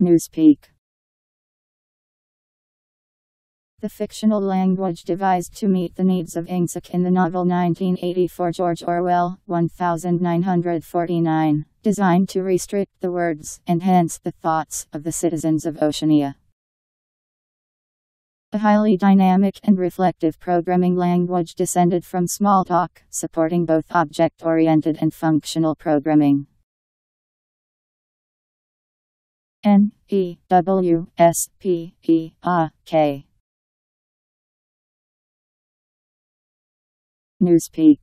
Newspeak. The fictional language devised to meet the needs of Ingsoc in the novel 1984 George Orwell, 1949, designed to restrict the words and hence the thoughts of the citizens of Oceania. A highly dynamic and reflective programming language descended from Smalltalk, supporting both object oriented and functional programming. N E W S P E A K. Newspeak